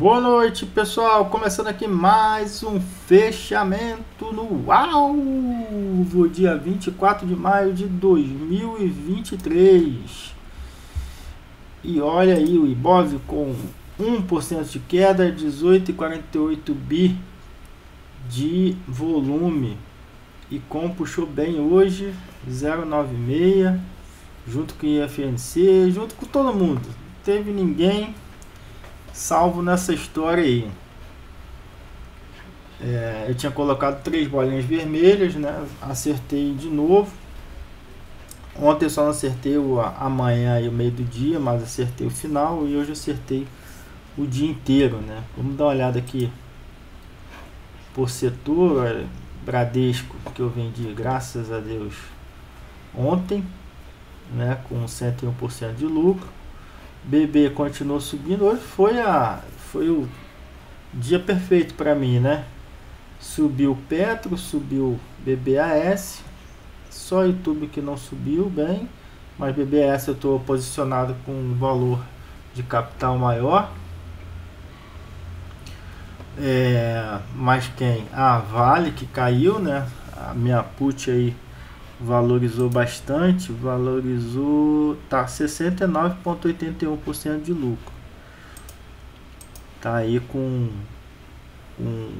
Boa noite, pessoal. Começando aqui mais um fechamento no alvo, dia 24 de maio de 2023. E olha aí o Ibov com 1% de queda, 18,48 bi de volume. E com puxou bem hoje, 0,96, junto com o IFNC, junto com todo mundo. Não teve ninguém salvo nessa história aí. É, eu tinha colocado três bolinhas vermelhas, né? Acertei de novo. Ontem só não acertei o amanhã e o meio do dia, mas acertei o final e hoje acertei o dia inteiro, né? Vamos dar uma olhada aqui por setor, Bradesco que eu vendi, graças a Deus, ontem, né? Com 101% de lucro. BB continuou subindo. Hoje foi, a, foi o dia perfeito para mim, né? Subiu Petro, subiu BBAS. Só YouTube que não subiu bem. Mas BBAS eu estou posicionado com um valor de capital maior. É, mas quem? A Vale que caiu, né? A minha put aí valorizou bastante, valorizou tá 69.81% de lucro. Tá aí com, com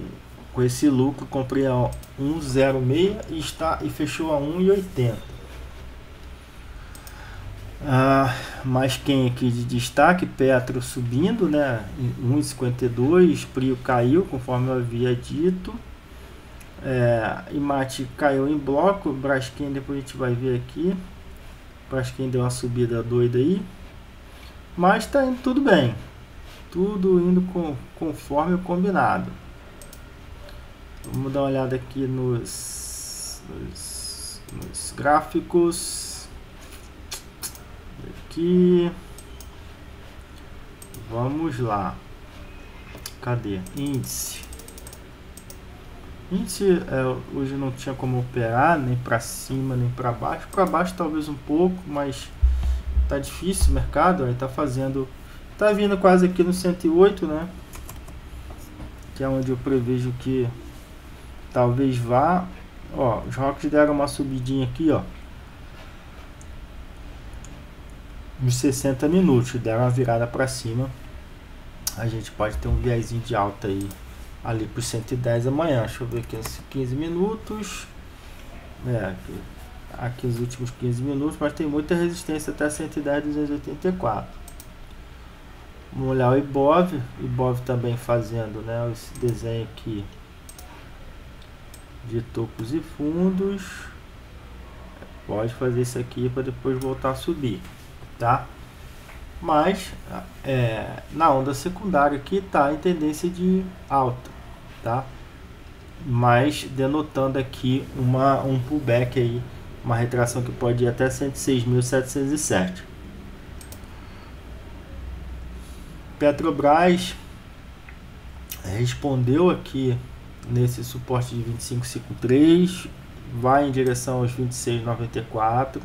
com esse lucro comprei a 106 e está e fechou a 1,80. Ah, mas quem aqui de destaque, Petro subindo, né? 1,52, Prio caiu, conforme eu havia dito. É, Imate caiu em bloco, Braskem depois a gente vai ver aqui. Braskem deu uma subida doida aí. Mas tá indo tudo bem. Tudo indo com, conforme o combinado. Vamos dar uma olhada aqui nos, nos, nos gráficos. Aqui. Vamos lá. Cadê? Índice. Índice é, hoje não tinha como operar nem para cima nem para baixo. Para baixo talvez um pouco, mas tá difícil o mercado. Aí tá fazendo, tá vindo quase aqui no 108, né? Que é onde eu prevejo que talvez vá. Ó, os rocks deram uma subidinha aqui, ó. Nos 60 minutos, deram uma virada para cima. A gente pode ter um viésinho de alta aí ali por 110 amanhã. Deixa eu ver aqui uns 15 minutos. É, aqui, aqui os últimos 15 minutos, mas tem muita resistência até 110, 284. Vamos olhar o Ibov, Ibov também fazendo, né, esse desenho aqui de topos e fundos. Pode fazer isso aqui para depois voltar a subir, tá? Mas é, na onda secundária aqui está em tendência de alta, tá? Mas denotando aqui uma, um pullback aí, uma retração que pode ir até 106.707. Petrobras respondeu aqui nesse suporte de 25,53, vai em direção aos 26,94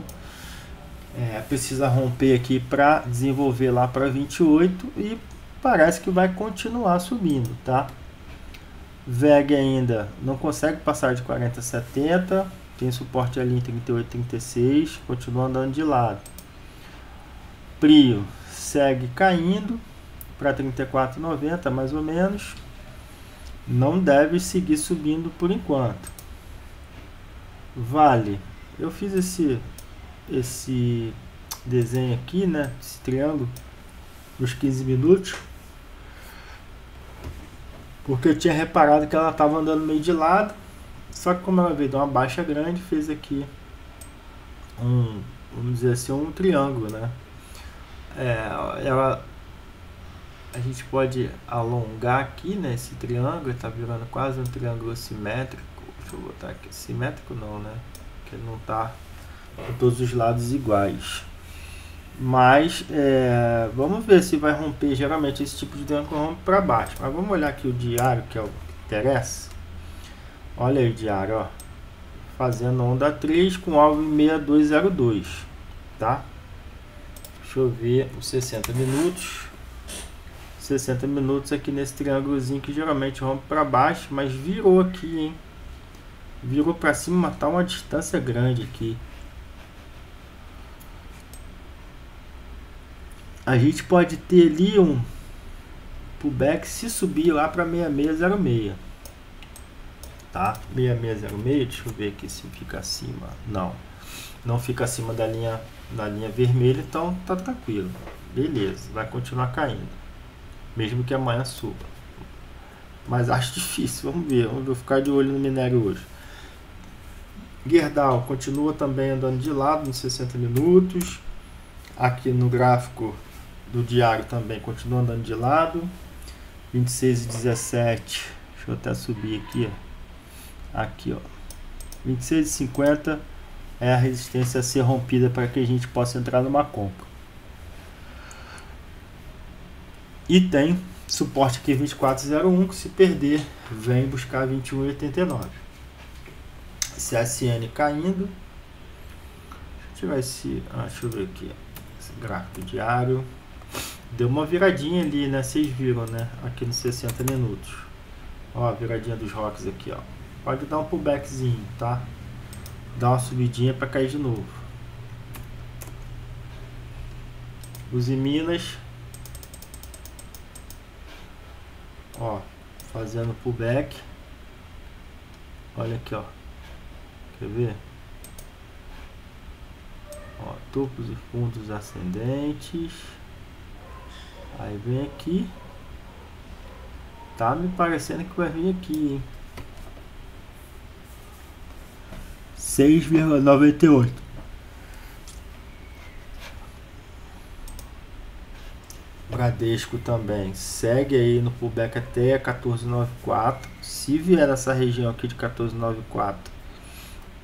é, precisa romper aqui para desenvolver lá para 28 e parece que vai continuar subindo, tá? VEG ainda não consegue passar de 40 70, tem suporte ali em 38 36, continua andando de lado. Prio segue caindo para 34,90 mais ou menos. Não deve seguir subindo por enquanto. Vale, eu fiz esse esse desenho aqui, né? Esse triângulo nos 15 minutos. Porque eu tinha reparado que ela estava andando meio de lado. Só que como ela veio de uma baixa grande, fez aqui um, vamos dizer assim, um triângulo, né? É, ela, a gente pode alongar aqui, né? Esse triângulo está virando quase um triângulo simétrico. Deixa eu botar aqui, simétrico não, né? Que não está com todos os lados iguais. Mas é, vamos ver se vai romper. Geralmente esse tipo de triângulo rompe para baixo. Mas vamos olhar aqui o diário, que é o que interessa. Olha aí o diário, ó. Fazendo onda 3 com alvo em 6202. Tá? Deixa eu ver os 60 minutos. 60 minutos aqui nesse triângulozinho que geralmente rompe para baixo, mas virou aqui, hein? Virou para cima, tá uma distância grande aqui. A gente pode ter ali um pullback se subir lá para 6606. Tá? 6606, deixa eu ver aqui se fica acima. Não. Não fica acima da linha da linha vermelha, então tá tranquilo. Beleza, vai continuar caindo. Mesmo que amanhã suba. Mas acho difícil, vamos ver. Vamos ficar de olho no minério hoje. Gerdau continua também andando de lado nos 60 minutos. Aqui no gráfico do diário também continua andando de lado. 26 e 17. Deixa eu até subir aqui. Ó. Aqui, ó. 26 e 50 é a resistência a ser rompida para que a gente possa entrar numa compra. E tem suporte aqui 2401 que se perder vem buscar 21,89. CSN caindo. Deixa eu ver esse, ah, deixa eu ver aqui, esse gráfico diário. Deu uma viradinha ali, né? Vocês viram, né? Aqui nos 60 minutos. Ó, a viradinha dos rocks aqui, ó. Pode dar um pullbackzinho, tá? Dá uma subidinha para cair de novo. Os Minas. Ó, fazendo pullback. Olha aqui, ó. Quer ver? Ó, topos e fundos ascendentes. Aí vem aqui. Tá me parecendo que vai vir aqui, hein? 6,98. Bradesco também segue aí no pullback até 1494. Se vier nessa região aqui de 1494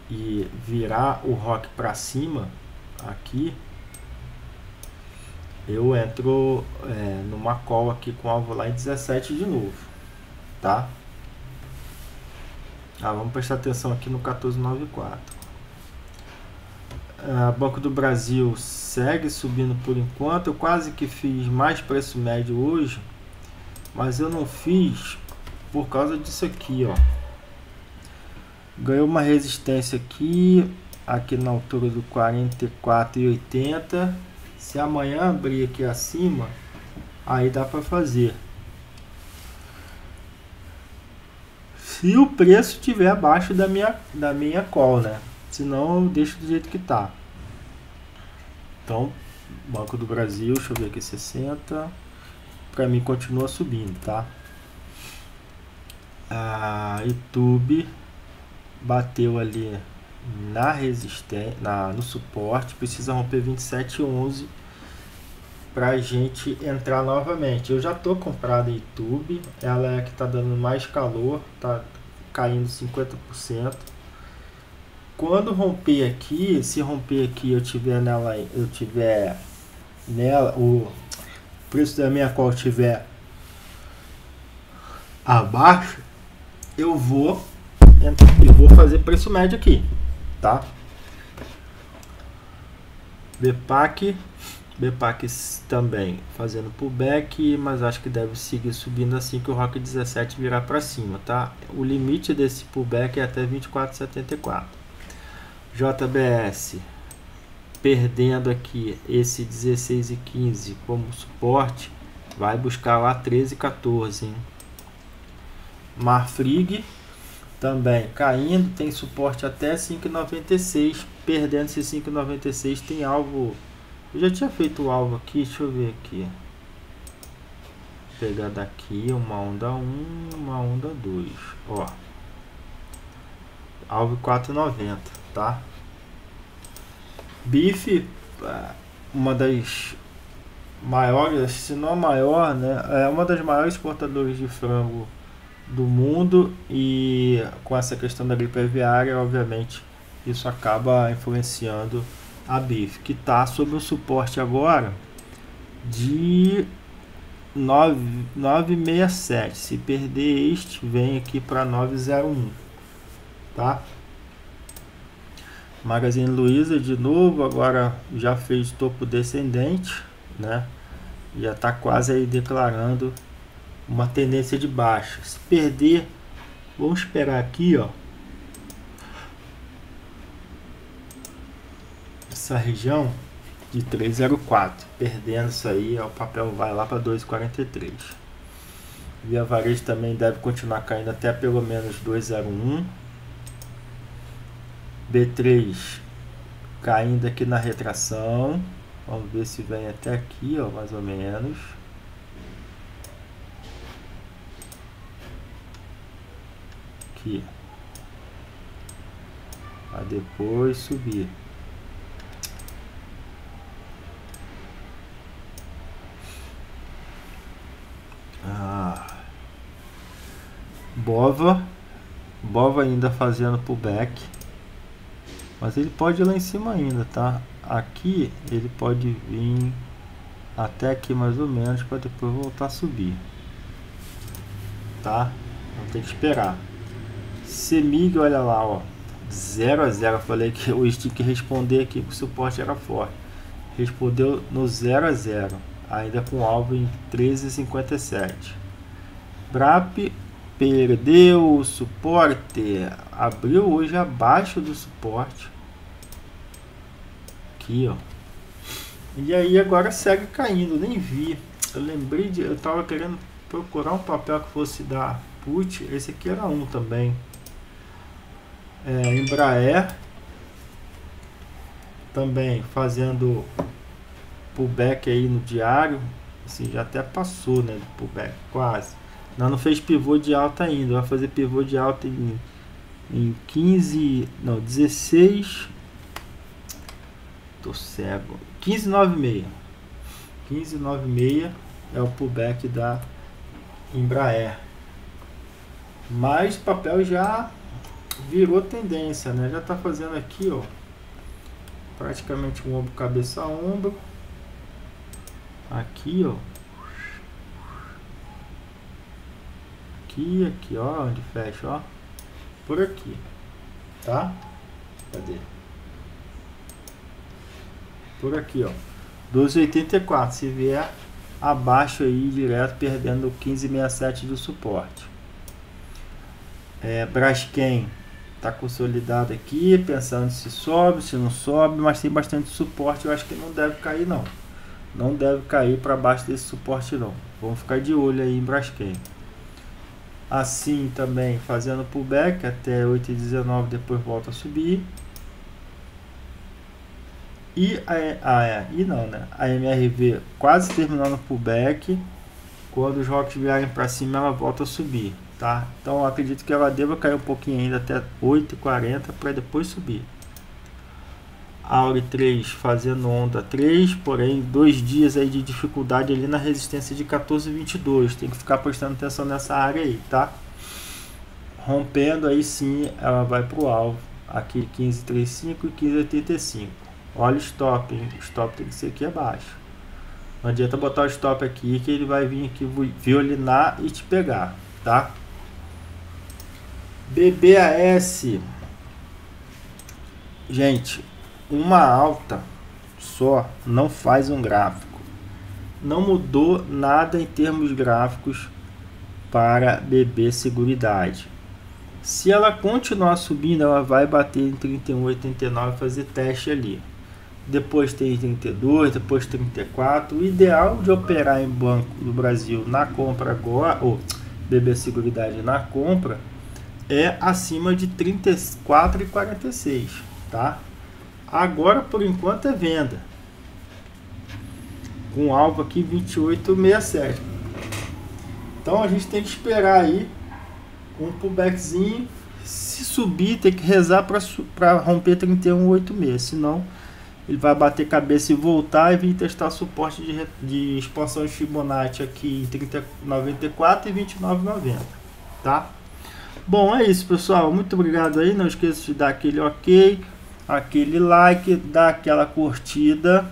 e virar o rock para cima aqui, eu entro é, numa call aqui com alvo lá em 17 de novo, tá? Ah, vamos prestar atenção aqui no 1494. Ah, Banco do Brasil segue subindo por enquanto. Eu quase que fiz mais preço médio hoje, mas eu não fiz por causa disso aqui, ó. Ganhou uma resistência aqui, aqui na altura do 44,80. Se amanhã abrir aqui acima, aí dá para fazer. se o preço estiver abaixo da minha, da minha call, né? Senão eu deixo do jeito que tá. Então, Banco do Brasil, deixa eu ver aqui, 60. Para mim continua subindo, tá? A YouTube bateu ali na resistência, no suporte, precisa romper 27,11 para a gente entrar novamente. Eu já tô comprado em YouTube, ela é que tá dando mais calor, tá caindo 50%. Quando romper aqui, se romper aqui eu tiver nela, eu tiver nela o preço da minha call tiver abaixo, eu vou eu vou fazer preço médio aqui, tá? BPAC BPAC também fazendo pullback, mas acho que deve seguir subindo assim que o Rock 17 virar para cima, tá? O limite desse pullback é até 24,74. JBS perdendo aqui esse 16 e 15 como suporte, vai buscar lá 13 e 14, hein? Marfrig também caindo, tem suporte até 5,96, perdendo esse 5,96 tem alvo eu já tinha feito o alvo aqui, deixa eu ver aqui. Vou pegar daqui uma onda 1, uma onda 2. Ó. Alvo 4,90, tá? Bife, é, uma das maiores, se não a maior, né? É uma das maiores exportadoras de frango do mundo e com essa questão da gripe aviária, obviamente, isso acaba influenciando a BIF, que está sob o suporte agora de 9, 967. Se perder este, vem aqui para 901, tá? Magazine Luiza de novo, agora já fez topo descendente, né? já está quase aí declarando uma tendência de baixa. Se perder, vamos esperar aqui, ó. Essa região de 304. Perdendo isso aí, ó, o papel vai lá para 2,43. Via varejo também deve continuar caindo até pelo menos 201. B3 caindo aqui na retração. Vamos ver se vem até aqui, ó, mais ou menos. Aqui. Para depois subir. Ah. Bova. Bova ainda fazendo pullback. Mas ele pode ir lá em cima ainda, tá? Aqui ele pode vir até aqui mais ou menos para depois voltar a subir. Tá? Vamos ter que esperar. Semig, olha lá, ó. 0 a 0 Falei que o stick responder aqui que o suporte era forte. Respondeu no 0 a 0 Ainda com alvo em 13,57. BRAP perdeu o suporte. Abriu hoje abaixo do suporte. Aqui, ó. E aí agora segue caindo, nem vi. Eu lembrei de. Eu tava querendo procurar um papel que fosse da put. Esse aqui era um também. É, Embraer. Também fazendo pullback aí no diário. Assim, já até passou, né? Do pullback, quase. Não, não fez pivô de alta ainda. Vai fazer pivô de alta em, em 15, não, 16. Tô cego. 1596. 1596 é o pullback da Embraer. Mas papel já virou tendência, né? Já tá fazendo aqui, ó, praticamente um ombro cabeça a ombro. Aqui, ó, aqui, aqui, ó, onde fecha, ó. Por aqui. Tá? Cadê? Por aqui, ó. 12,84. Se vier abaixo aí, direto, perdendo 15,67 do suporte. É, Braskem tá consolidado aqui, pensando se sobe, se não sobe, mas tem bastante suporte, eu acho que não deve cair não. Não deve cair para baixo desse suporte não. Vamos ficar de olho aí em Braskem. Assim também fazendo pullback até 8,19 depois volta a subir. E a, a, e não né? A MRV quase terminando o pullback. Quando os rocks vierem para cima ela volta a subir tá então acredito que ela deva cair um pouquinho ainda até 8,40 para depois subir Auri 3 fazendo onda 3, porém dois dias aí de dificuldade ali na resistência de 14,22. Tem que ficar prestando atenção nessa área aí, tá? Rompendo aí sim, ela vai para o alvo. Aqui 15,35 e 15,85. Olha o stop, hein? O stop tem que ser aqui abaixo. Não adianta botar o stop aqui que ele vai vir aqui violinar e te pegar, tá? BBAS. Gente, uma alta só não faz um gráfico. Não mudou nada em termos gráficos para BB Seguridade. Se ela continuar subindo, ela vai bater em 31,89 fazer teste ali. Depois tem 32, depois 34. O ideal de operar em banco do Brasil na compra agora, ou BB Seguridade na compra, é acima de 34,46, tá? Agora, por enquanto, é venda. Com alvo aqui 28,67. Então a gente tem que esperar aí um pullbackzinho. Se subir, tem que rezar para romper 31,86. Senão ele vai bater cabeça e voltar e vir testar suporte de, de expansão de Fibonacci aqui em 30,94 e 29,90. Tá? Bom, é isso, pessoal. Muito obrigado aí. Não esqueça de dar aquele ok aquele like, dá aquela curtida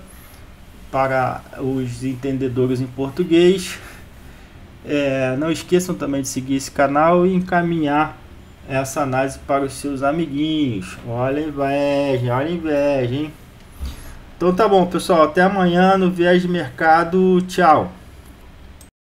para os entendedores em português. É, não esqueçam também de seguir esse canal e encaminhar essa análise para os seus amiguinhos. Olha a inveja, olha a inveja, hein? Então tá bom, pessoal. Até amanhã no Viés de Mercado. Tchau.